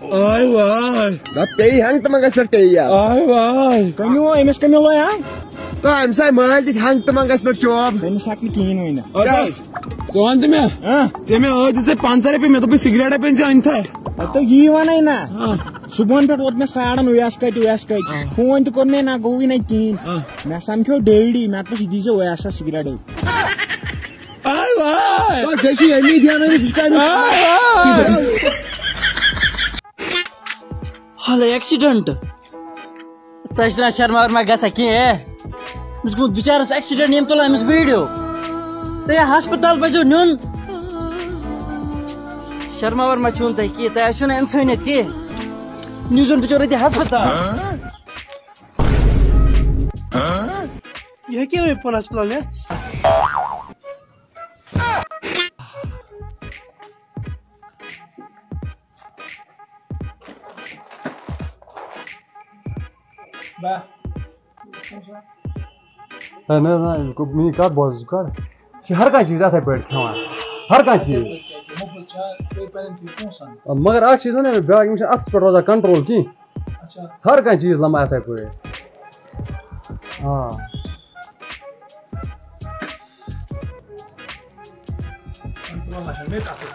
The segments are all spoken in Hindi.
Ay vay. Da peyi hang tamang gas per peyi ya. Ay vay. कमी हो एमएस कमी हो यहाँ To am mal dik hang tamang gas per job. तैਨੂੰ सक्ने किन होइन Guys, कौन थे मैं? जे मैं और जैसे पाँच साल पे मैं तो भी सिगरेट पे जान था त यी वनाइ ना सुबह पे वोट में साड़न वेस कट वेस कट फ़ोन तो करने ना गोगी ना किन मैं समझो डेली मैं तो सीधी से वेस cigarette Ay vay. To jaishi hello accident तसरा Sharma Verma गसा के मुझ गो बिचारस एक्सीडेंट यम तुला अमिस वीडियो तो या हस्पताल बजो न्यून शर्मा वर्मा छुन तय के तय छुन इंसानियत के न्यूजन बिचारे दे हस्पताल यह क्या है फ़ोन अस्पताल है है ना ना इनको मिनी का बॉस कर कि हर का चीज़ आता है पेट खावा हर का चीज़। मगर अख चीज़ ना ब्याग में अत्स पर रोजा कंट्रोल की। हर का चीज़ लमा आता है कोई हाँ।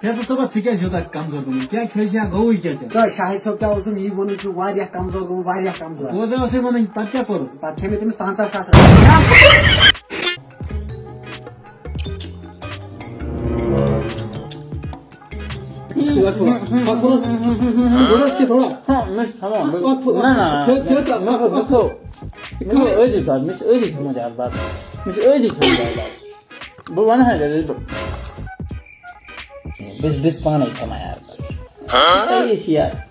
जनान बचाउनु गोड फेसबुक सब ठिकै छ त कमज़ोर गर्नु क्या खेल्छ गौ क्या छ त शाहिद सब क्या उसम यी बनु छु वारिया कमज़ोर गौ वारिया कमज़ोर रोज असै मलाई पत्या क्या करू पाथे में तमिस 50 सास बोनस के थोड़ा ना ना खेल खेल त म देखो मैं öyle var. Mis öyle tamam ya bak. Mis öyle tamam ya. Bu bana hadi dedi. Biz biz bana tamam ya. Ha? İyi iş ya.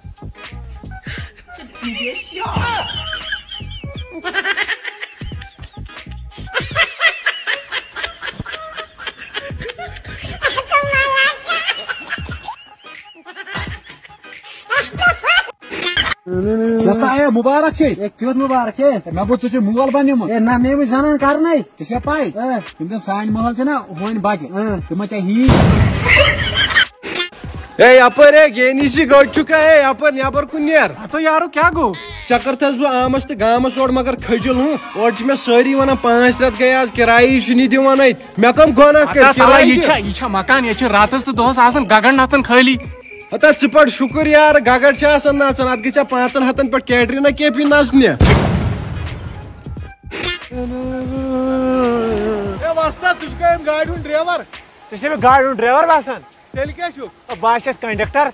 जसा आयो मुबारक छ एक क्यों मुबारक है मैं बोल तुझे मुगल बन्ने म ए ना मैं भी जानन करनै तुझे पाई बाकी तुम चाहिँ ही ए ए गेनी गड़ चुका है यपर यपर कुनियर तो यारो क्या गो चक्कर थस बह आमस तो गामस ओर मगर खजुल हूँ और मे सारी वन पाँच रत गए आज किराये शुनी दिवान मे कम गोना ये छ ये छ मकान ये छ रातस तो दोस आसन गगन नाचन खाली हता च शुक्र यार गगर छ आसान नाचन अत गया पांचन हतन पे कैटरीना के पी नचने वास्ता गाड़ी ड्राइवर गाड़ी ड्राइवर बासन छु बाशत कंडक्टर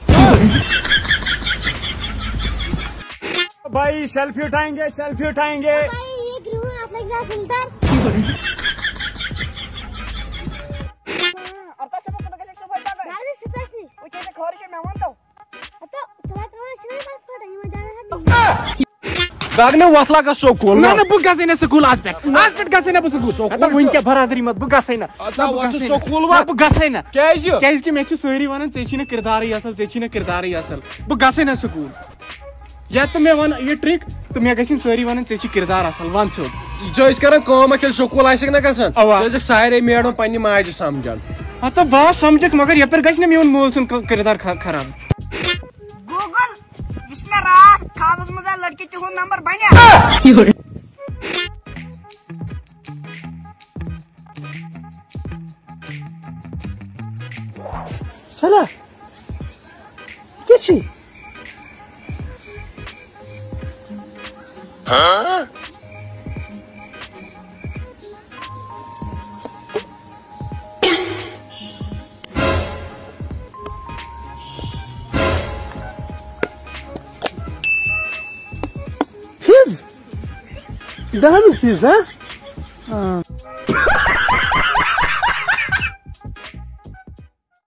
भाई सेल्फी उठाएँगे सेल्फी उठाएँगे भाई ये ग्रुप है आपने क्या फ़िल्टर गाड़ी सिटासी ओके ते खरी वो खोरी से तो का सोकुल ना ना बुक गसे ना स्कूल आज पे आज पे गसे ना स्कूल आता वइन क्या बरादरी मत बुक गसे ना अता वत सोकुल वा बुक गसे ना क्या है क्या इसके मैच सोरी वनन चेची ना किरदार असल चेची ना किरदार असल बुक गसे ना स्कूल या तो मैं वन ये ट्रिक तो मैं गसिन सोरी वनन चेची किरदार असल वन छो जो इस कारण कम अखिल सोकुल आइसक ना गसन अवा। जो सारे मेडम पन्नी माज समझन आता बात समझक मगर ये पर गस ना मेन मोल सुन किरदार ख- खराब गूगल इसमें रात खाबस मज़ा लड़की के नंबर बने साला के छी Dá-nos, diz. Ah.